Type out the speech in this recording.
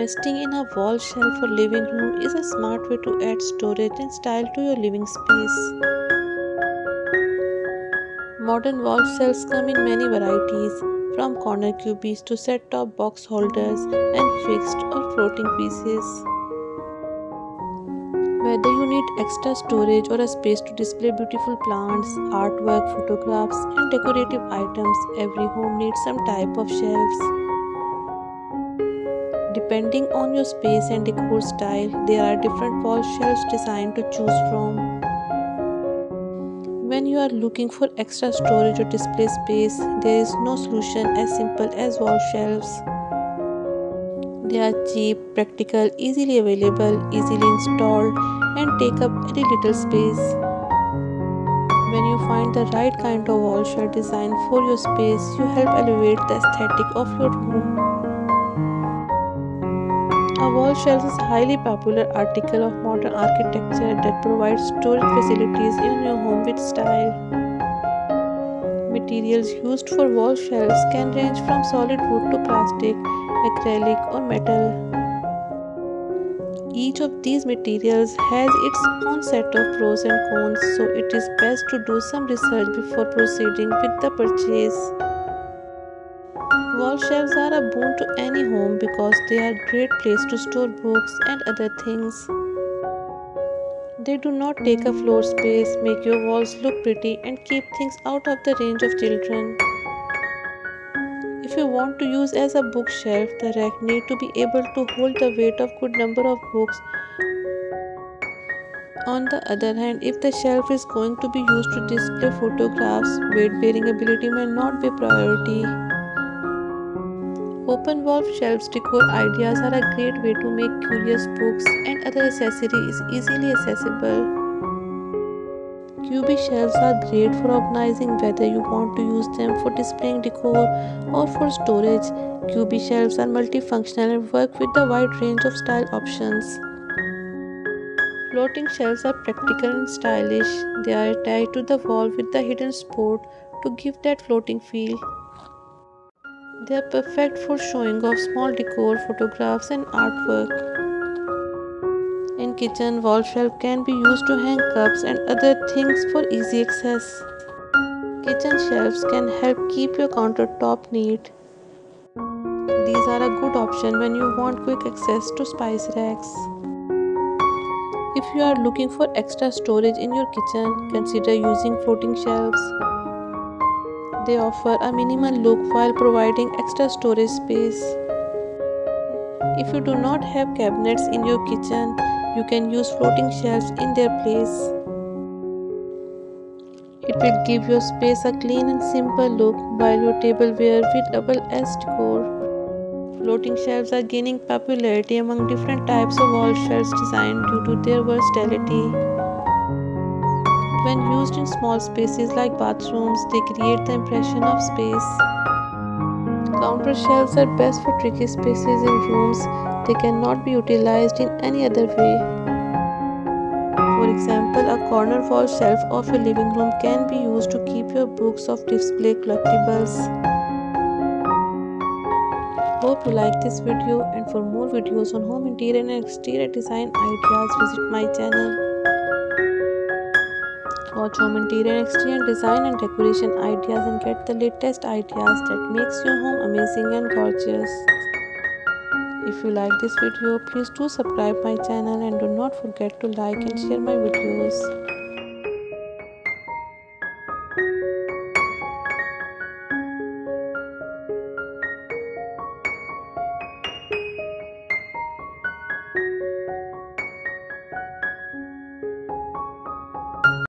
Investing in a wall shelf for living room is a smart way to add storage and style to your living space. Modern wall shelves come in many varieties, from corner cubbies to set-top box holders and fixed or floating pieces. Whether you need extra storage or a space to display beautiful plants, artwork, photographs, and decorative items, every home needs some type of shelves. Depending on your space and decor style, there are different wall shelves designed to choose from. When you are looking for extra storage or display space, there is no solution as simple as wall shelves. They are cheap, practical, easily available, easily installed, and take up very little space. When you find the right kind of wall shelf design for your space, you help elevate the aesthetic of your room. A wall shelf is a highly popular article of modern architecture that provides storage facilities in your home with style. Materials used for wall shelves can range from solid wood to plastic, acrylic, or metal. Each of these materials has its own set of pros and cons, so it is best to do some research before proceeding with the purchase. Wall shelves are a boon to any home because they are a great place to store books and other things. They do not take up floor space, make your walls look pretty, and keep things out of the range of children. If you want to use as a bookshelf, the rack need to be able to hold the weight of good number of books. On the other hand, if the shelf is going to be used to display photographs, weight bearing ability may not be priority. Open wall shelves decor ideas are a great way to make curious books and other accessories easily accessible. Cubby shelves are great for organizing whether you want to use them for displaying decor or for storage. Cubby shelves are multifunctional and work with a wide range of style options. Floating shelves are practical and stylish. They are tied to the wall with a hidden support to give that floating feel. They are perfect for showing off small decor, photographs, and artwork. In kitchen, wall shelf can be used to hang cups and other things for easy access. Kitchen shelves can help keep your countertop neat. These are a good option when you want quick access to spice racks. If you are looking for extra storage in your kitchen, consider using floating shelves. They offer a minimal look while providing extra storage space. If you do not have cabinets in your kitchen, you can use floating shelves in their place. It will give your space a clean and simple look while your tableware will double as decor. Floating shelves are gaining popularity among different types of wall shelves designed due to their versatility. When used in small spaces like bathrooms, they create the impression of space. Counter shelves are best for tricky spaces in rooms. They cannot be utilized in any other way. For example, a corner wall shelf of your living room can be used to keep your books of display collectibles. Hope you like this video and for more videos on home interior and exterior design ideas visit my channel. Watch home interior, exterior design and decoration ideas and get the latest ideas that makes your home amazing and gorgeous. If you like this video, please do subscribe my channel and do not forget to like and share my videos.